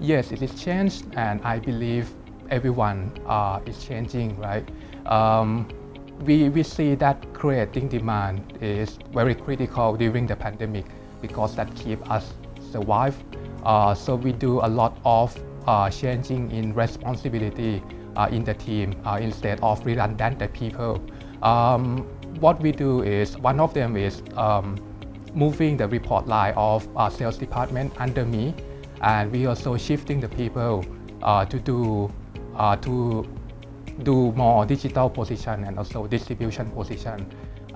yes, it is changed, and I believe everyone uh, is changing, right? Um, we, we see that creating demand is very critical during the pandemic because that keep us survive. Uh, so we do a lot of uh, changing in responsibility uh, in the team uh, instead of redundant people. Um, what we do is one of them is um, moving the report line of our sales department under me, and we are also shifting the people uh, to do uh, to do more digital position and also distribution position.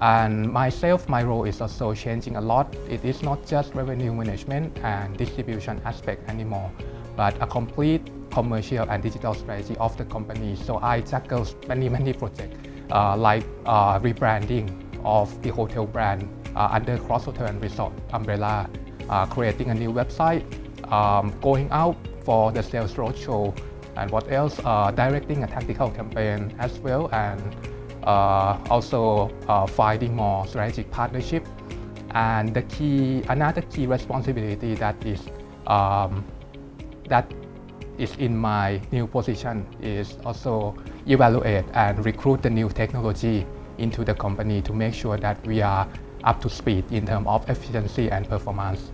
And myself, my role is also changing a lot. It is not just revenue management and distribution aspect anymore, but a complete commercial and digital strategy of the company. So I tackle many, many projects uh, like uh, rebranding of the hotel brand uh, under Cross Hotel and Resort umbrella, uh, creating a new website, um, going out for the sales roadshow, and what else, uh, directing a tactical campaign as well, and uh, also finding more strategic partnership. And the key, another key responsibility that is um, that is in my new position is also evaluate and recruit the new technology into the company to make sure that we are up to speed in terms of efficiency and performance.